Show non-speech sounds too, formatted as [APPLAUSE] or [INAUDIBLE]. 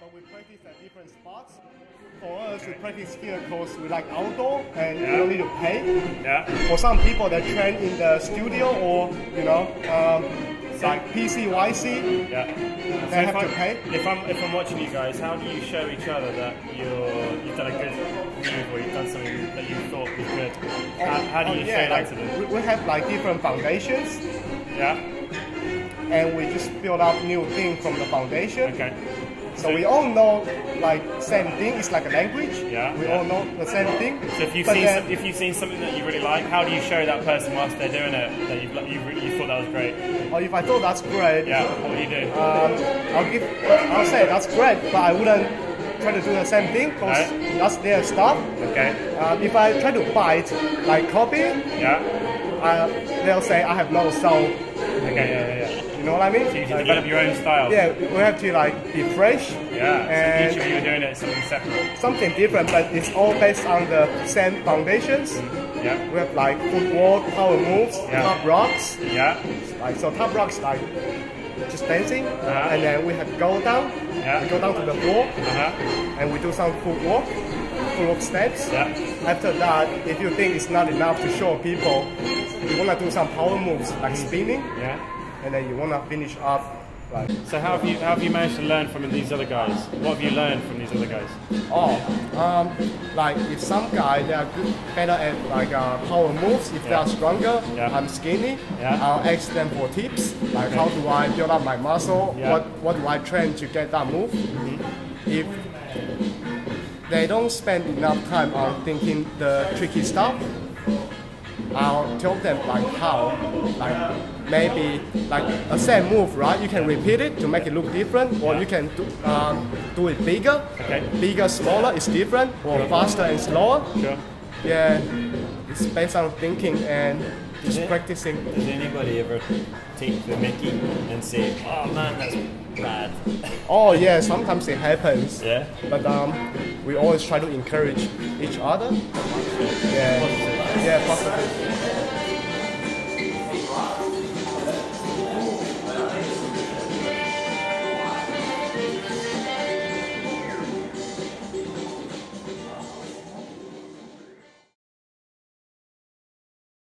but we practice at different spots. For us, we practice here because we like outdoor and you don't need to pay. Yeah. For some people that train in the studio or you know, um, like PCYC, Yeah. they have to pay. If I'm if I'm watching you guys, how do you show each other that you're you've done a good move or you've done something that you thought was good? How, how do Oh, you yeah, show that to them? we, we have like different foundations, Yeah. And we just build up new thing from the foundation. Okay. So we all know like same thing. It's like a language. Yeah, We yeah. all know the same thing. So if you've But seen then- some, if you've seen something that you really like, how do you show that person whilst they're doing it that you've, you really you thought that was great? or if I thought that's great, Yeah. What do you do? um, I'll give, I'll say that's great, but I wouldn't try to do the same thing because that's their stuff. okay. Um, if I try to bite, like copy, Yeah. uh, they'll say I have no soul. Okay. Yeah. Yeah. You know what I mean? So you can develop your own style. Yeah, we have to like be fresh. Yeah. And so each of you are doing it something separate. something different, but it's all based on the same foundations. Yeah. We have like footwork, power moves, Yeah. top rocks. Yeah. Like so, top rocks like just dancing, Uh-huh. and then we have go down. Yeah. We go down to the floor, Uh huh. and we do some footwork, footwork steps. Yeah. After that, if you think it's not enough to show people, you wanna do some power moves like spinning, Yeah. And then you wanna finish up like So how have you how have you managed to learn from these other guys? What have you learned from these other guys? Oh, um, like if some guy they are good, better at like uh, power moves, if they are stronger, Yeah. I'm skinny. Yeah. I'll ask them for tips, like how do I build up my muscle? Yeah. What what do I train to get that move? If they don't spend enough time on thinking the tricky stuff, I'll tell them like how, like maybe like a same move, right? You can repeat it to make it look different, or you can do, um, do it bigger. Okay. Bigger, smaller is different, or faster and slower. Sure. Yeah, it's based on thinking and just Yeah. practicing. Does anybody ever take the Mickey and say, "Oh man, that's bad"? [LAUGHS] Oh yeah, sometimes it happens. Yeah. But um, we always try to encourage each other. Yeah, yeah, possibly.